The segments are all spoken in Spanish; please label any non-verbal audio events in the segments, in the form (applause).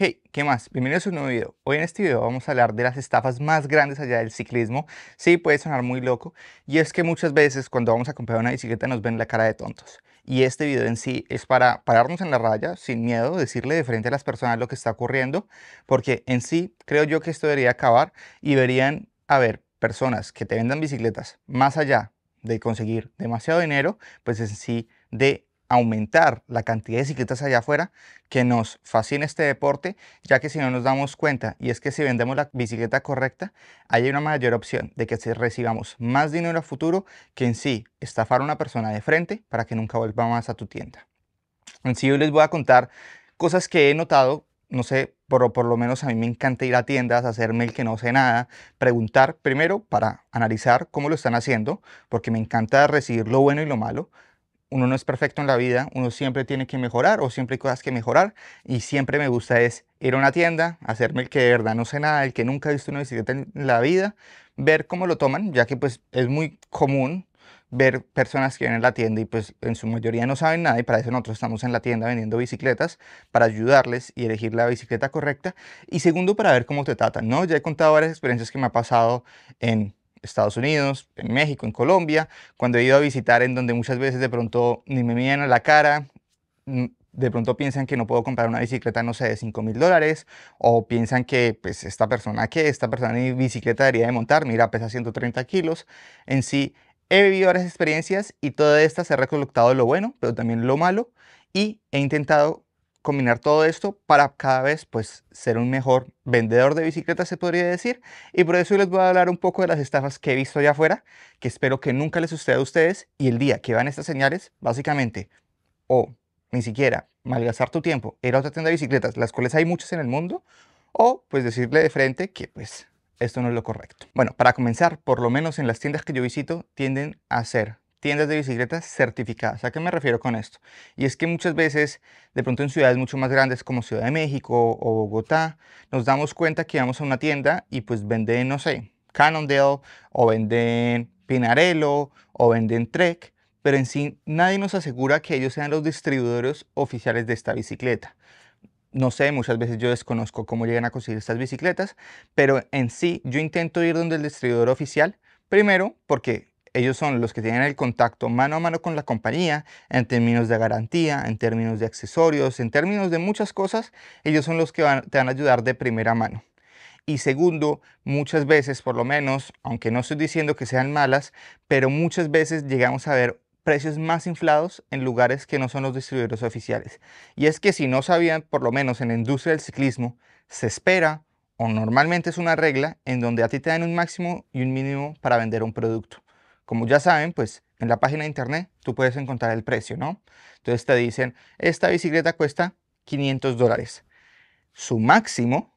Hey, ¿qué más? Bienvenidos a un nuevo video. Hoy en este video vamos a hablar de las estafas más grandes allá del ciclismo. Sí, puede sonar muy loco. Y es que muchas veces cuando vamos a comprar una bicicleta nos ven la cara de tontos. Y este video en sí es para pararnos en la raya, sin miedo, decirle de frente a las personas lo que está ocurriendo. Porque en sí creo yo que esto debería acabar y deberían haber personas que te vendan bicicletas más allá de conseguir demasiado dinero, pues en sí de aumentar la cantidad de bicicletas allá afuera que nos fascina este deporte, ya que si no nos damos cuenta, y es que si vendemos la bicicleta correcta, hay una mayor opción de que recibamos más dinero a futuro que en sí estafar a una persona de frente para que nunca vuelva más a tu tienda. En sí hoy les voy a contar cosas que he notado, no sé, por, por lo menos a mí me encanta ir a tiendas, hacerme el que no sé nada, preguntar primero para analizar cómo lo están haciendo, porque me encanta recibir lo bueno y lo malo, uno no es perfecto en la vida, uno siempre tiene que mejorar o siempre hay cosas que mejorar y siempre me gusta es ir a una tienda, hacerme el que de verdad no sé nada, el que nunca ha visto una bicicleta en la vida, ver cómo lo toman, ya que pues es muy común ver personas que vienen a la tienda y pues en su mayoría no saben nada y para eso nosotros estamos en la tienda vendiendo bicicletas para ayudarles y elegir la bicicleta correcta y segundo para ver cómo te tratan, ¿no? Ya he contado varias experiencias que me ha pasado en Estados Unidos, en México, en Colombia, cuando he ido a visitar en donde muchas veces de pronto ni me miran a la cara, mm, de pronto piensan que no puedo comprar una bicicleta, no sé, de 5 mil dólares, o piensan que pues esta persona, que esta persona ni bicicleta debería de montar, mira, pesa 130 kilos. En sí, he vivido varias experiencias y todas estas he recolectado lo bueno, pero también lo malo, y he intentado combinar todo esto para cada vez pues ser un mejor vendedor de bicicletas se podría decir y por eso les voy a hablar un poco de las estafas que he visto allá afuera que espero que nunca les suceda a ustedes y el día que van estas señales básicamente o ni siquiera malgastar tu tiempo ir a otra tienda de bicicletas las cuales hay muchas en el mundo o pues decirle de frente que pues esto no es lo correcto. Bueno, para comenzar, por lo menos en las tiendas que yo visito tienden a ser tiendas de bicicletas certificadas. ¿A qué me refiero con esto? Y es que muchas veces, de pronto en ciudades mucho más grandes como Ciudad de México o Bogotá, nos damos cuenta que vamos a una tienda y pues venden, no sé, Cannondale o venden Pinarello o venden Trek, pero en sí nadie nos asegura que ellos sean los distribuidores oficiales de esta bicicleta. No sé, muchas veces yo desconozco cómo llegan a conseguir estas bicicletas, pero en sí yo intento ir donde el distribuidor oficial, primero porque ellos son los que tienen el contacto mano a mano con la compañía en términos de garantía, en términos de accesorios, en términos de muchas cosas. Ellos son los que te van a ayudar de primera mano. Y segundo, muchas veces, por lo menos, aunque no estoy diciendo que sean malas, pero muchas veces llegamos a ver precios más inflados en lugares que no son los distribuidores oficiales. Y es que si no sabían, por lo menos en la industria del ciclismo, se espera o normalmente es una regla en donde a ti te dan un máximo y un mínimo para vender un producto. Como ya saben, pues en la página de internet tú puedes encontrar el precio, ¿no? Entonces te dicen, esta bicicleta cuesta 500 dólares. Su máximo,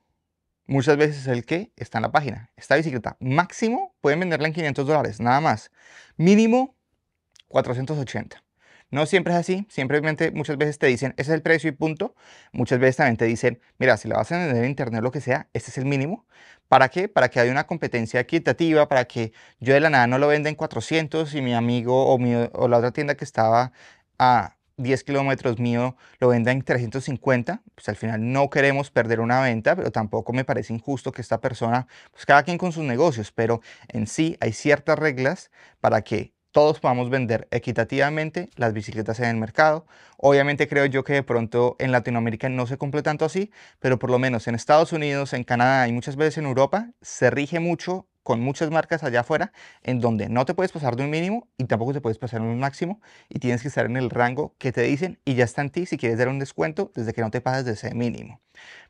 muchas veces es el que está en la página. Esta bicicleta máximo pueden venderla en 500 dólares, nada más. Mínimo 480. No siempre es así, simplemente muchas veces te dicen, ese es el precio y punto. Muchas veces también te dicen, mira, si la vas a vender en internet lo que sea, este es el mínimo. ¿Para qué? Para que haya una competencia equitativa, para que yo de la nada no lo venda en 400 y mi amigo o, la otra tienda que estaba a 10 kilómetros mío lo venda en 350, pues al final no queremos perder una venta, pero tampoco me parece injusto que esta persona, pues cada quien con sus negocios, pero en sí hay ciertas reglas para que todos podamos vender equitativamente las bicicletas en el mercado. Obviamente creo yo que de pronto en Latinoamérica no se cumple tanto así, pero por lo menos en Estados Unidos, en Canadá y muchas veces en Europa se rige mucho con muchas marcas allá afuera en donde no te puedes pasar de un mínimo y tampoco te puedes pasar de un máximo y tienes que estar en el rango que te dicen y ya está en ti si quieres dar un descuento desde que no te pases de ese mínimo.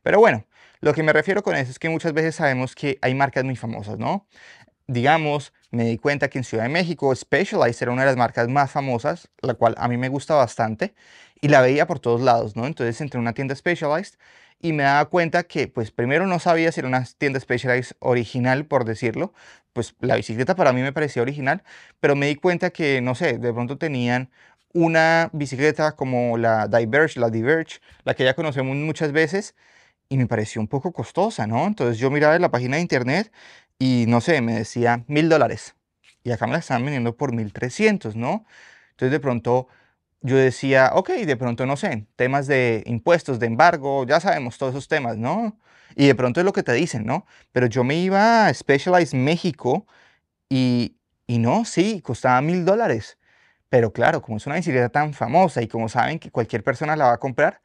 Pero bueno, lo que me refiero con eso es que muchas veces sabemos que hay marcas muy famosas, ¿no? Digamos, me di cuenta que en Ciudad de México Specialized era una de las marcas más famosas, la cual a mí me gusta bastante y la veía por todos lados, ¿no? Entonces entré en una tienda Specialized y me daba cuenta que, pues primero no sabía si era una tienda Specialized original, por decirlo, pues la bicicleta para mí me parecía original, pero me di cuenta que, no sé, de pronto tenían una bicicleta como la Diverge, la Diverge, la que ya conocemos muchas veces, y me pareció un poco costosa, ¿no? Entonces yo miraba en la página de internet y no sé, me decía mil dólares. Y acá me la estaban vendiendo por 1300, ¿no? Entonces de pronto yo decía, ok, de pronto no sé, temas de impuestos, de embargo, ya sabemos todos esos temas, ¿no? Y de pronto es lo que te dicen, ¿no? Pero yo me iba a Specialized México y, y no, sí, costaba mil dólares. Pero claro, como es una bicicleta tan famosa y como saben que cualquier persona la va a comprar,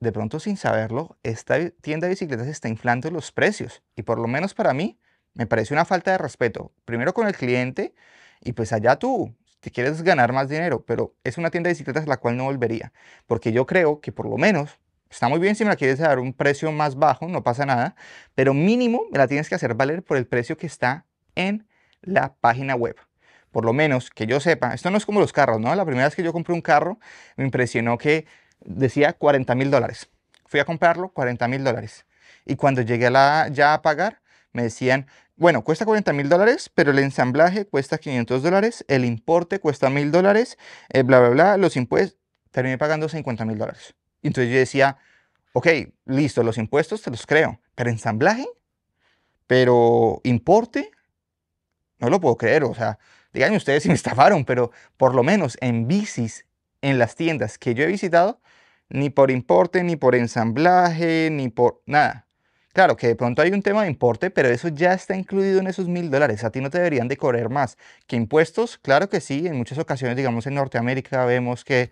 de pronto sin saberlo, esta tienda de bicicletas está inflando los precios. Y por lo menos para mí, me parece una falta de respeto. Primero con el cliente y pues allá tú, si quieres ganar más dinero, pero es una tienda de bicicletas la cual no volvería. Porque yo creo que por lo menos, está muy bien si me la quieres dar un precio más bajo, no pasa nada, pero mínimo me la tienes que hacer valer por el precio que está en la página web por lo menos que yo sepa, esto no es como los carros, ¿no? La primera vez que yo compré un carro, me impresionó que decía 40 mil dólares. Fui a comprarlo, 40 mil dólares. Y cuando llegué la, ya a pagar, me decían, bueno, cuesta 40 mil dólares, pero el ensamblaje cuesta 500 dólares, el importe cuesta mil dólares, eh, bla, bla, bla, los impuestos, terminé pagando 50 mil dólares. Entonces yo decía, ok, listo, los impuestos te los creo, pero ensamblaje, pero importe, no lo puedo creer, o sea, Díganme ustedes si me (laughs) estafaron, pero por lo menos en bicis, en las tiendas que yo he visitado, ni por importe, ni por ensamblaje, ni por nada. Claro que de pronto hay un tema de importe, pero eso ya está incluido en esos mil dólares. A ti no te deberían de cobrar más. ¿Que impuestos? Claro que sí. En muchas ocasiones, digamos en Norteamérica, vemos que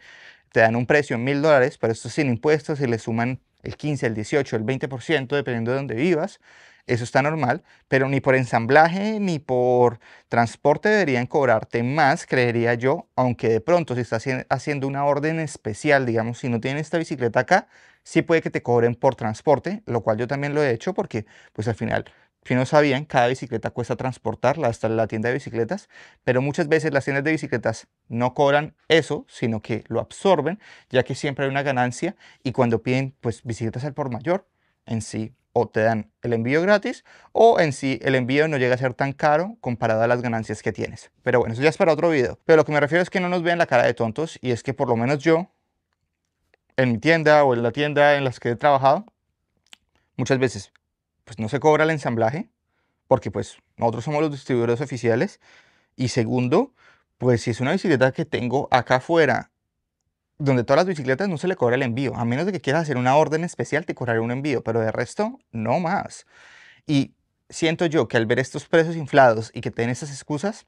te dan un precio en mil dólares, pero esto sin impuestos y le suman el 15, el 18, el 20%, dependiendo de dónde vivas. Eso está normal, pero ni por ensamblaje ni por transporte deberían cobrarte más, creería yo, aunque de pronto si estás haciendo una orden especial, digamos, si no tienen esta bicicleta acá, sí puede que te cobren por transporte, lo cual yo también lo he hecho porque pues al final si no sabían, cada bicicleta cuesta transportarla hasta la tienda de bicicletas, pero muchas veces las tiendas de bicicletas no cobran eso, sino que lo absorben, ya que siempre hay una ganancia y cuando piden pues bicicletas al por mayor, en sí o te dan el envío gratis o en sí el envío no llega a ser tan caro comparado a las ganancias que tienes. Pero bueno, eso ya es para otro video. Pero lo que me refiero es que no nos vean la cara de tontos y es que por lo menos yo, en mi tienda o en la tienda en las que he trabajado, muchas veces pues no se cobra el ensamblaje porque pues nosotros somos los distribuidores oficiales y segundo, pues si es una bicicleta que tengo acá afuera donde todas las bicicletas no se le cobra el envío. A menos de que quieras hacer una orden especial, te cobraré un envío, pero de resto, no más. Y siento yo que al ver estos precios inflados y que tienen estas excusas,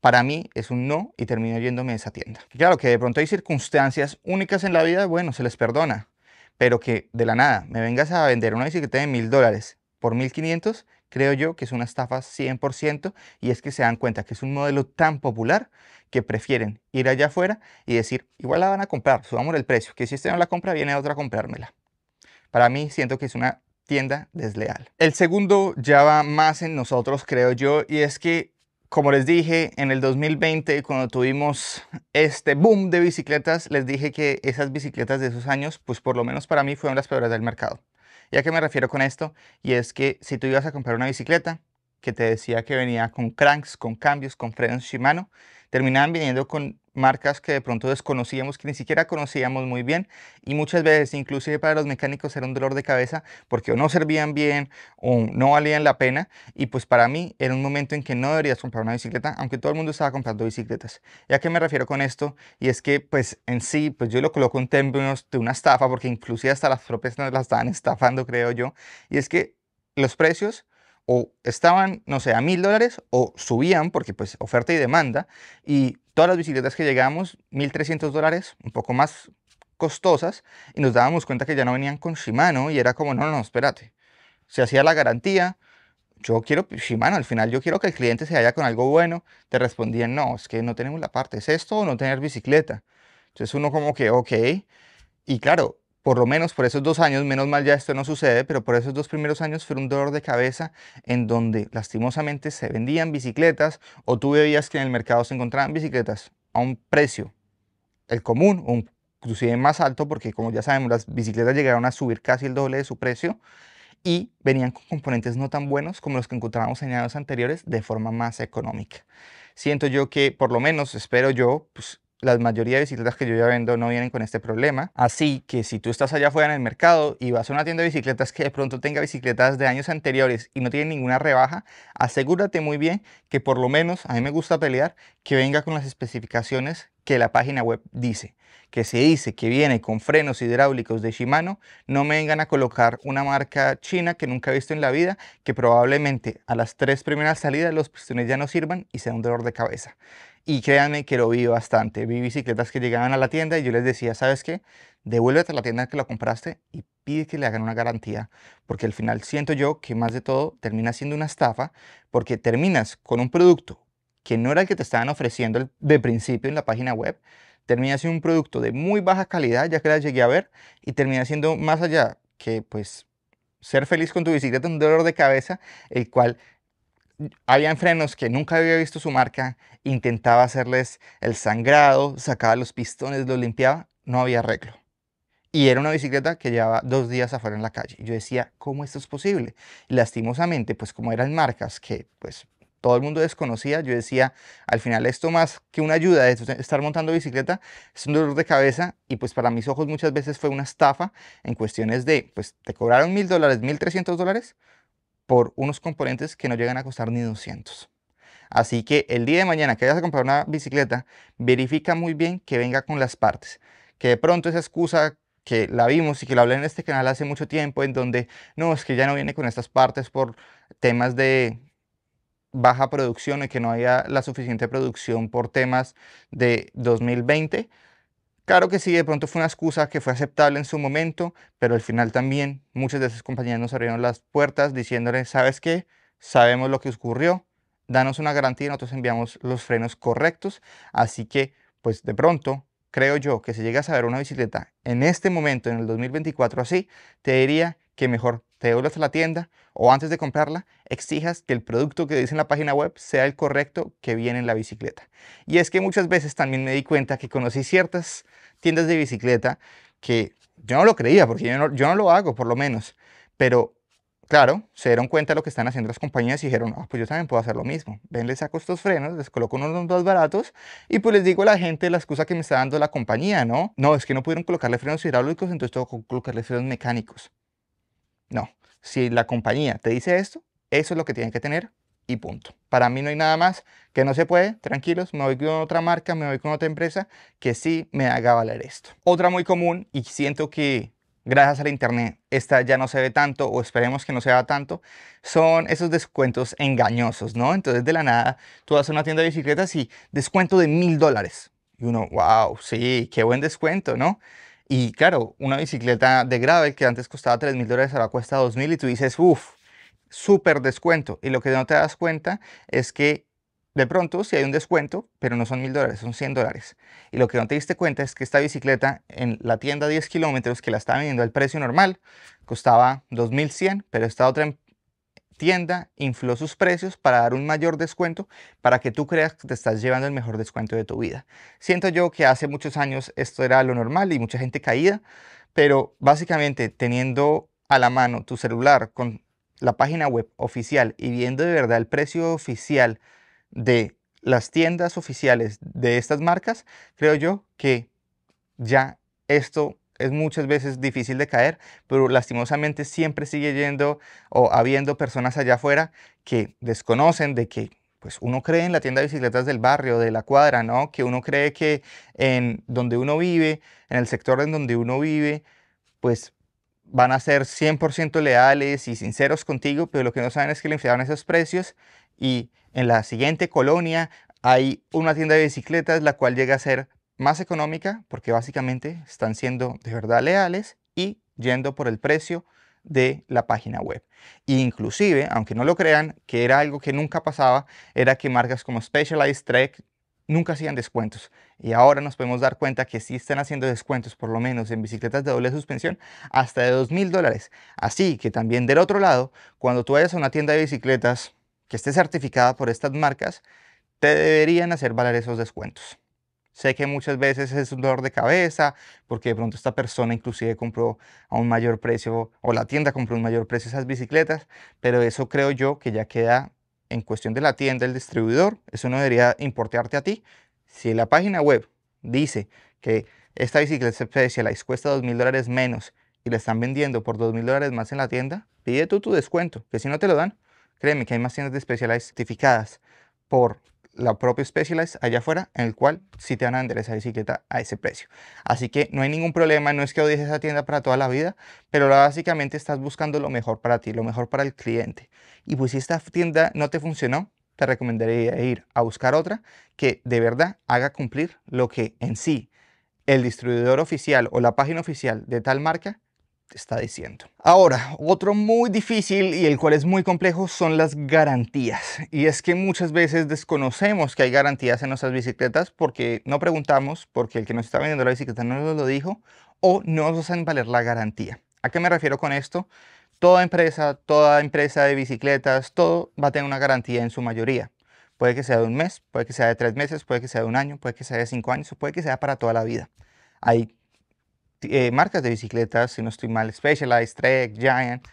para mí es un no y termino yéndome a esa tienda. Claro que de pronto hay circunstancias únicas en la vida, bueno, se les perdona, pero que de la nada me vengas a vender una bicicleta de mil dólares por 1500, creo yo que es una estafa 100% y es que se dan cuenta que es un modelo tan popular que prefieren ir allá afuera y decir, igual la van a comprar, subamos el precio, que si este no la compra viene otra a comprármela. Para mí siento que es una tienda desleal. El segundo ya va más en nosotros, creo yo, y es que, como les dije, en el 2020, cuando tuvimos este boom de bicicletas, les dije que esas bicicletas de esos años, pues por lo menos para mí fueron las peores del mercado. ¿Y a qué me refiero con esto? Y es que si tú ibas a comprar una bicicleta que te decía que venía con cranks, con cambios, con frenos Shimano, terminaban viniendo con marcas que de pronto desconocíamos, que ni siquiera conocíamos muy bien y muchas veces inclusive para los mecánicos era un dolor de cabeza porque o no servían bien o no valían la pena y pues para mí era un momento en que no deberías comprar una bicicleta aunque todo el mundo estaba comprando bicicletas. ¿Y a qué me refiero con esto? Y es que pues en sí pues yo lo coloco en términos de una estafa porque inclusive hasta las propias nos las estaban estafando creo yo y es que los precios o estaban, no sé, a mil dólares o subían porque pues oferta y demanda y todas las bicicletas que llegamos, 1300 dólares, un poco más costosas y nos dábamos cuenta que ya no venían con Shimano y era como, no, no, espérate, se hacía la garantía, yo quiero Shimano, al final yo quiero que el cliente se vaya con algo bueno, te respondían, no, es que no tenemos la parte, es esto o no tener bicicleta. Entonces uno como que, ok, y claro, por lo menos por esos dos años, menos mal ya esto no sucede, pero por esos dos primeros años fue un dolor de cabeza en donde lastimosamente se vendían bicicletas o tú veías que en el mercado se encontraban bicicletas a un precio, el común, o inclusive más alto, porque como ya sabemos las bicicletas llegaron a subir casi el doble de su precio y venían con componentes no tan buenos como los que encontrábamos en años anteriores de forma más económica. Siento yo que, por lo menos, espero yo, pues la mayoría de bicicletas que yo ya vendo no vienen con este problema. Así que si tú estás allá afuera en el mercado y vas a una tienda de bicicletas que de pronto tenga bicicletas de años anteriores y no tiene ninguna rebaja, asegúrate muy bien que por lo menos, a mí me gusta pelear, que venga con las especificaciones que la página web dice. Que se dice que viene con frenos hidráulicos de Shimano, no me vengan a colocar una marca china que nunca he visto en la vida, que probablemente a las tres primeras salidas los pistones ya no sirvan y sea un dolor de cabeza. Y créanme que lo vi bastante. Vi bicicletas que llegaban a la tienda y yo les decía, ¿sabes qué? Devuélvete a la tienda que la compraste y pide que le hagan una garantía. Porque al final siento yo que más de todo termina siendo una estafa porque terminas con un producto que no era el que te estaban ofreciendo de principio en la página web, termina siendo un producto de muy baja calidad, ya que la llegué a ver, y termina siendo más allá que pues ser feliz con tu bicicleta, un dolor de cabeza, el cual habían frenos que nunca había visto su marca, intentaba hacerles el sangrado, sacaba los pistones, los limpiaba, no había arreglo. Y era una bicicleta que llevaba dos días afuera en la calle. Yo decía, ¿cómo esto es posible? Y lastimosamente, pues como eran marcas que pues todo el mundo desconocía, yo decía, al final esto más que una ayuda de estar montando bicicleta es un dolor de cabeza y pues para mis ojos muchas veces fue una estafa en cuestiones de, pues te cobraron mil dólares, mil trescientos dólares por unos componentes que no llegan a costar ni 200. Así que el día de mañana que vayas a comprar una bicicleta, verifica muy bien que venga con las partes. Que de pronto esa excusa que la vimos y que la hablé en este canal hace mucho tiempo, en donde no, es que ya no viene con estas partes por temas de baja producción y que no haya la suficiente producción por temas de 2020. Claro que sí, de pronto fue una excusa que fue aceptable en su momento, pero al final también muchas de esas compañías nos abrieron las puertas diciéndole, ¿sabes qué? Sabemos lo que ocurrió, danos una garantía y nosotros enviamos los frenos correctos. Así que, pues de pronto, creo yo que si llegas a ver una bicicleta en este momento, en el 2024 así, te diría que mejor te devuelvas a la tienda o antes de comprarla, exijas que el producto que dice en la página web sea el correcto que viene en la bicicleta. Y es que muchas veces también me di cuenta que conocí ciertas tiendas de bicicleta que yo no lo creía, porque yo no, yo no lo hago por lo menos, pero claro, se dieron cuenta de lo que están haciendo las compañías y dijeron, ah, pues yo también puedo hacer lo mismo. Ven, les saco estos frenos, les coloco unos más baratos y pues les digo a la gente la excusa que me está dando la compañía, ¿no? No, es que no pudieron colocarle frenos hidráulicos, entonces tengo que colocarle frenos mecánicos. No, si la compañía te dice esto, eso es lo que tienen que tener y punto. Para mí no hay nada más que no se puede, tranquilos, me voy con otra marca, me voy con otra empresa que sí me haga valer esto. Otra muy común y siento que gracias al internet esta ya no se ve tanto o esperemos que no se vea tanto, son esos descuentos engañosos, ¿no? Entonces de la nada tú vas a una tienda de bicicletas y descuento de mil dólares. Y uno, wow, sí, qué buen descuento, ¿no? Y claro, una bicicleta de gravel que antes costaba 3 mil dólares ahora cuesta 2 mil y tú dices, uff, súper descuento. Y lo que no te das cuenta es que de pronto si hay un descuento, pero no son mil dólares, son 100 dólares. Y lo que no te diste cuenta es que esta bicicleta en la tienda 10 kilómetros que la estaba vendiendo al precio normal costaba 2100, pero esta otra tienda infló sus precios para dar un mayor descuento para que tú creas que te estás llevando el mejor descuento de tu vida. Siento yo que hace muchos años esto era lo normal y mucha gente caía, pero básicamente teniendo a la mano tu celular con la página web oficial y viendo de verdad el precio oficial de las tiendas oficiales de estas marcas, creo yo que ya esto es muchas veces difícil de caer, pero lastimosamente siempre sigue yendo o habiendo personas allá afuera que desconocen de que pues uno cree en la tienda de bicicletas del barrio, de la cuadra, ¿no? Que uno cree que en donde uno vive, en el sector en donde uno vive, pues van a ser 100% leales y sinceros contigo, pero lo que no saben es que le inflaron esos precios y en la siguiente colonia hay una tienda de bicicletas la cual llega a ser más económica porque básicamente están siendo de verdad leales y yendo por el precio de la página web. inclusive, aunque no lo crean, que era algo que nunca pasaba, era que marcas como Specialized Trek nunca hacían descuentos. Y ahora nos podemos dar cuenta que sí están haciendo descuentos, por lo menos en bicicletas de doble suspensión, hasta de dos mil dólares. Así que también del otro lado, cuando tú vayas a una tienda de bicicletas que esté certificada por estas marcas, te deberían hacer valer esos descuentos. Sé que muchas veces es un dolor de cabeza porque de pronto esta persona inclusive compró a un mayor precio o la tienda compró un mayor precio esas bicicletas, pero eso creo yo que ya queda en cuestión de la tienda, el distribuidor, eso no debería importarte a ti. Si la página web dice que esta bicicleta Specialized cuesta dos mil dólares menos y la están vendiendo por dos mil dólares más en la tienda, pide tú tu descuento, que si no te lo dan, créeme que hay más tiendas de Specialized certificadas por la propia Specialized allá afuera, en el cual sí te van a vender esa bicicleta a ese precio. Así que no hay ningún problema, no es que odies esa tienda para toda la vida, pero básicamente estás buscando lo mejor para ti, lo mejor para el cliente. Y pues si esta tienda no te funcionó, te recomendaría ir a buscar otra que de verdad haga cumplir lo que en sí el distribuidor oficial o la página oficial de tal marca está diciendo. Ahora, otro muy difícil y el cual es muy complejo son las garantías. Y es que muchas veces desconocemos que hay garantías en nuestras bicicletas porque no preguntamos, porque el que nos está vendiendo la bicicleta no nos lo dijo o no nos hacen valer la garantía. ¿A qué me refiero con esto? Toda empresa, toda empresa de bicicletas, todo va a tener una garantía en su mayoría. Puede que sea de un mes, puede que sea de tres meses, puede que sea de un año, puede que sea de cinco años o puede que sea para toda la vida. Hay eh, marcas de bicicletas, si no estoy mal, Specialized, Trek, Giant,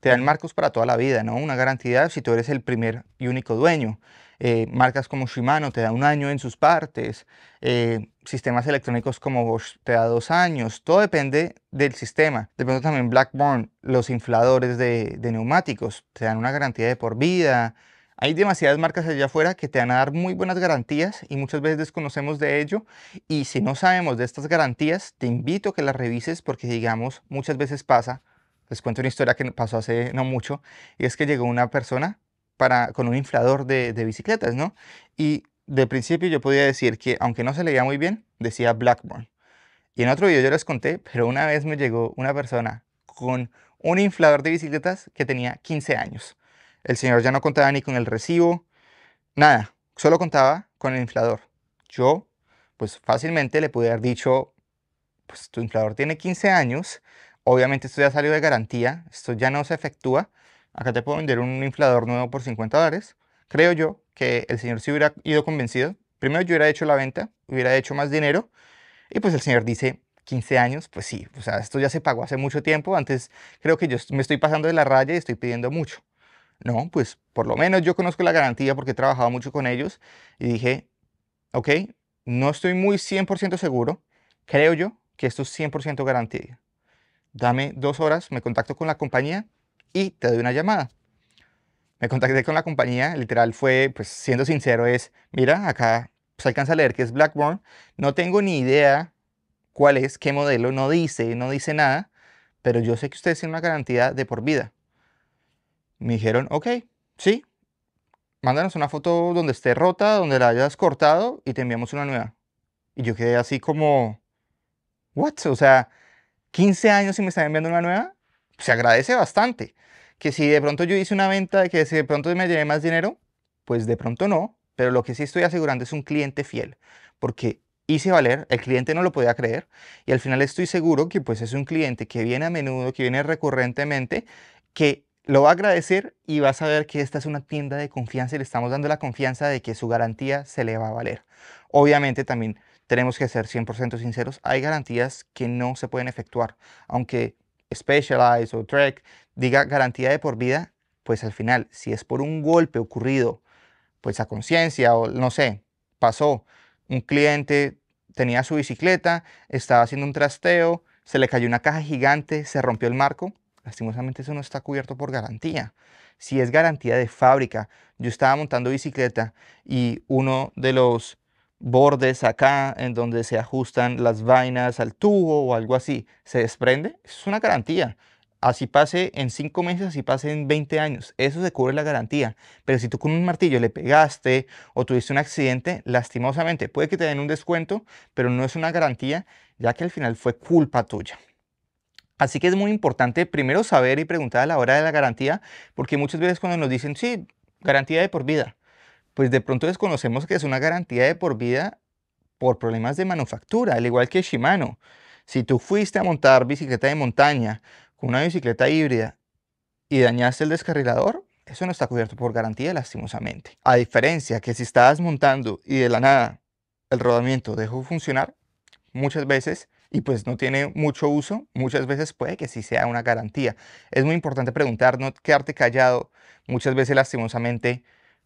te dan marcos para toda la vida, ¿no? Una garantía si tú eres el primer y único dueño. Eh, marcas como Shimano te da un año en sus partes, eh, sistemas electrónicos como Bosch te da dos años, todo depende del sistema. De pronto también Blackburn, los infladores de, de neumáticos, te dan una garantía de por vida, hay demasiadas marcas allá afuera que te van a dar muy buenas garantías y muchas veces desconocemos de ello. Y si no sabemos de estas garantías, te invito a que las revises porque, digamos, muchas veces pasa, les cuento una historia que pasó hace no mucho, y es que llegó una persona para, con un inflador de, de bicicletas, ¿no? Y de principio yo podía decir que, aunque no se leía muy bien, decía Blackburn. Y en otro video yo les conté, pero una vez me llegó una persona con un inflador de bicicletas que tenía 15 años. El señor ya no contaba ni con el recibo, nada, solo contaba con el inflador. Yo, pues fácilmente le pude haber dicho, pues tu inflador tiene 15 años, obviamente esto ya salió de garantía, esto ya no se efectúa, acá te puedo vender un inflador nuevo por 50 dólares. Creo yo que el señor se hubiera ido convencido. Primero yo hubiera hecho la venta, hubiera hecho más dinero, y pues el señor dice, 15 años, pues sí, o sea, esto ya se pagó hace mucho tiempo, antes creo que yo me estoy pasando de la raya y estoy pidiendo mucho. No, pues por lo menos yo conozco la garantía porque he trabajado mucho con ellos y dije, ok, no estoy muy 100% seguro, creo yo que esto es 100% garantía. Dame dos horas, me contacto con la compañía y te doy una llamada. Me contacté con la compañía, literal fue, pues siendo sincero, es, mira, acá se alcanza a leer que es Blackburn, no tengo ni idea cuál es, qué modelo, no dice, no dice nada, pero yo sé que ustedes tienen una garantía de por vida. Me dijeron, ok, sí, mándanos una foto donde esté rota, donde la hayas cortado y te enviamos una nueva. Y yo quedé así como, ¿what? O sea, 15 años y me están enviando una nueva, se agradece bastante. Que si de pronto yo hice una venta, que si de pronto me llevé más dinero, pues de pronto no, pero lo que sí estoy asegurando es un cliente fiel, porque hice valer, el cliente no lo podía creer y al final estoy seguro que pues es un cliente que viene a menudo, que viene recurrentemente, que lo va a agradecer y va a saber que esta es una tienda de confianza y le estamos dando la confianza de que su garantía se le va a valer. Obviamente también tenemos que ser 100% sinceros, hay garantías que no se pueden efectuar, aunque Specialized o Trek diga garantía de por vida, pues al final, si es por un golpe ocurrido, pues a conciencia o no sé, pasó, un cliente tenía su bicicleta, estaba haciendo un trasteo, se le cayó una caja gigante, se rompió el marco, Lastimosamente eso no está cubierto por garantía. Si es garantía de fábrica, yo estaba montando bicicleta y uno de los bordes acá en donde se ajustan las vainas al tubo o algo así se desprende, es una garantía. Así pase en 5 meses, así pase en 20 años. Eso se cubre la garantía. Pero si tú con un martillo le pegaste o tuviste un accidente, lastimosamente puede que te den un descuento, pero no es una garantía, ya que al final fue culpa tuya. Así que es muy importante primero saber y preguntar a la hora de la garantía, porque muchas veces cuando nos dicen, sí, garantía de por vida, pues de pronto desconocemos que es una garantía de por vida por problemas de manufactura, al igual que Shimano. Si tú fuiste a montar bicicleta de montaña con una bicicleta híbrida y dañaste el descarrilador, eso no está cubierto por garantía lastimosamente. A diferencia que si estabas montando y de la nada el rodamiento dejó funcionar, muchas veces y pues no tiene mucho uso, muchas veces puede que sí sea una garantía. Es muy importante preguntar, no quedarte callado. Muchas veces lastimosamente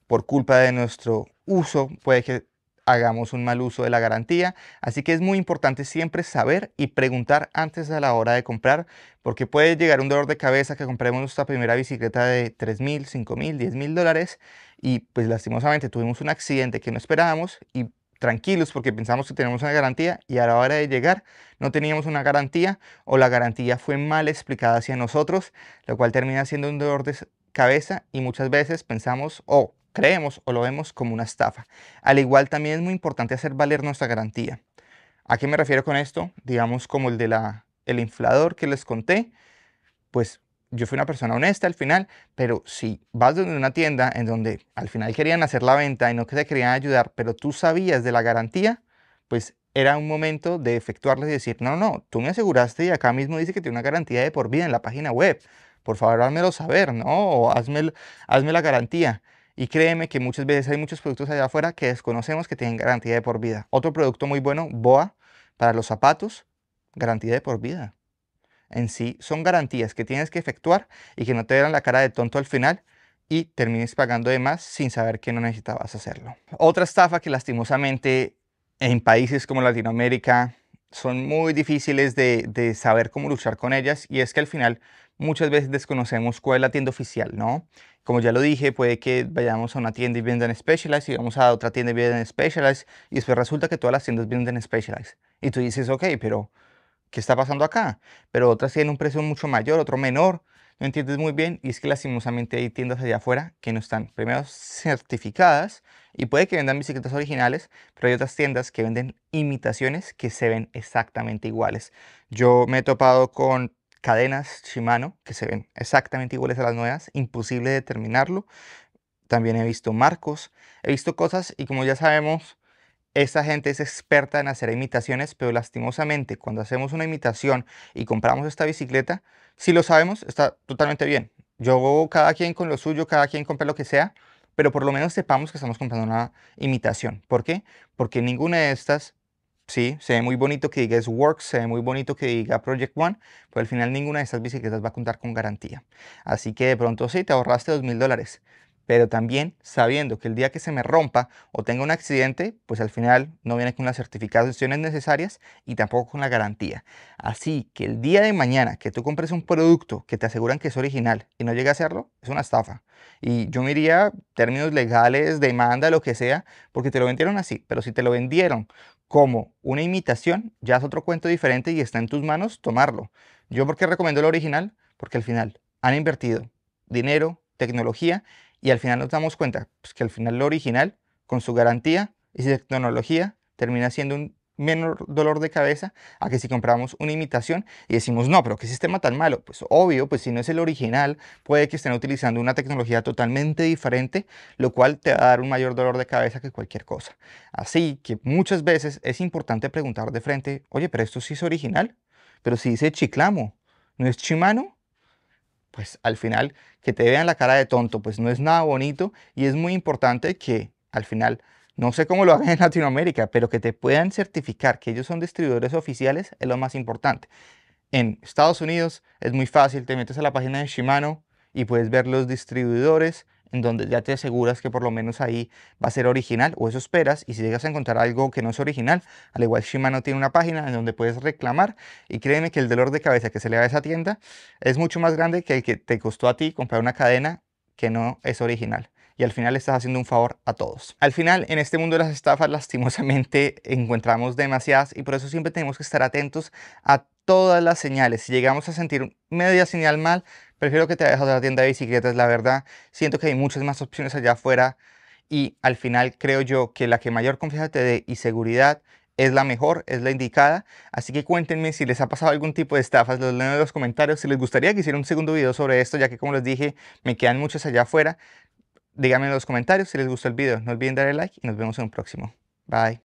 por culpa de nuestro uso puede que hagamos un mal uso de la garantía. Así que es muy importante siempre saber y preguntar antes a la hora de comprar, porque puede llegar un dolor de cabeza que compremos nuestra primera bicicleta de 3 mil, 5 mil, 10 mil dólares y pues lastimosamente tuvimos un accidente que no esperábamos y tranquilos porque pensamos que tenemos una garantía y a la hora de llegar no teníamos una garantía o la garantía fue mal explicada hacia nosotros, lo cual termina siendo un dolor de cabeza y muchas veces pensamos o creemos o lo vemos como una estafa. Al igual también es muy importante hacer valer nuestra garantía. ¿A qué me refiero con esto? Digamos como el de la el inflador que les conté, pues yo fui una persona honesta al final, pero si vas de una tienda en donde al final querían hacer la venta y no que te querían ayudar, pero tú sabías de la garantía, pues era un momento de efectuarles y decir, no, no, tú me aseguraste y acá mismo dice que tiene una garantía de por vida en la página web. Por favor, házmelo saber, ¿no? O hazme, hazme la garantía. Y créeme que muchas veces hay muchos productos allá afuera que desconocemos que tienen garantía de por vida. Otro producto muy bueno, BOA, para los zapatos, garantía de por vida en sí son garantías que tienes que efectuar y que no te den la cara de tonto al final y termines pagando de más sin saber que no necesitabas hacerlo. Otra estafa que lastimosamente en países como Latinoamérica son muy difíciles de, de, saber cómo luchar con ellas y es que al final muchas veces desconocemos cuál es la tienda oficial, ¿no? Como ya lo dije, puede que vayamos a una tienda y vendan Specialized y vamos a otra tienda y vendan Specialized y después resulta que todas las tiendas venden Specialized. Y tú dices, ok, pero ¿qué está pasando acá? Pero otras tienen un precio mucho mayor, otro menor, no entiendes muy bien y es que lastimosamente hay tiendas allá afuera que no están primero certificadas y puede que vendan bicicletas originales, pero hay otras tiendas que venden imitaciones que se ven exactamente iguales. Yo me he topado con cadenas Shimano que se ven exactamente iguales a las nuevas, imposible determinarlo. También he visto marcos, he visto cosas y como ya sabemos, esta gente es experta en hacer imitaciones, pero lastimosamente cuando hacemos una imitación y compramos esta bicicleta, si lo sabemos, está totalmente bien. Yo, cada quien con lo suyo, cada quien compre lo que sea, pero por lo menos sepamos que estamos comprando una imitación. ¿Por qué? Porque ninguna de estas, sí, se ve muy bonito que diga es Works, se ve muy bonito que diga Project One, pero al final ninguna de estas bicicletas va a contar con garantía. Así que de pronto sí, te ahorraste dos mil dólares, pero también sabiendo que el día que se me rompa o tenga un accidente, pues al final no viene con las certificaciones necesarias y tampoco con la garantía. Así que el día de mañana que tú compres un producto que te aseguran que es original y no llega a serlo, es una estafa. Y yo me iría términos legales, demanda, lo que sea, porque te lo vendieron así, pero si te lo vendieron como una imitación, ya es otro cuento diferente y está en tus manos tomarlo. Yo por qué recomiendo el original? Porque al final han invertido dinero, tecnología y al final nos damos cuenta pues, que al final lo original, con su garantía y su tecnología, termina siendo un menor dolor de cabeza a que si compramos una imitación y decimos, no, pero qué sistema tan malo. Pues obvio, pues si no es el original, puede que estén utilizando una tecnología totalmente diferente, lo cual te va a dar un mayor dolor de cabeza que cualquier cosa. Así que muchas veces es importante preguntar de frente, oye, pero esto sí es original, pero si dice Chiclamo, ¿no es Chimano? Pues al final que te vean la cara de tonto, pues no es nada bonito y es muy importante que al final, no sé cómo lo hagan en Latinoamérica, pero que te puedan certificar que ellos son distribuidores oficiales es lo más importante. En Estados Unidos es muy fácil, te metes a la página de Shimano y puedes ver los distribuidores, en donde ya te aseguras que por lo menos ahí va a ser original o eso esperas y si llegas a encontrar algo que no es original, al igual Shimano tiene una página en donde puedes reclamar y créeme que el dolor de cabeza que se le da a esa tienda es mucho más grande que el que te costó a ti comprar una cadena que no es original y al final estás haciendo un favor a todos. Al final, en este mundo de las estafas, lastimosamente (laughs) encontramos demasiadas y por eso siempre tenemos que estar atentos a todas las señales. Si llegamos a sentir media señal mal, prefiero que te vayas a la tienda de bicicletas, la verdad. Siento que hay muchas más opciones allá afuera y al final creo yo que la que mayor confianza te dé y seguridad es la mejor, es la indicada. Así que cuéntenme si les ha pasado algún tipo de estafas, los leo en los comentarios. Si les gustaría que hiciera un segundo video sobre esto, ya que como les dije, me quedan muchos allá afuera. Díganme en los comentarios si les gustó el video. No olviden darle like y nos vemos en un próximo. Bye.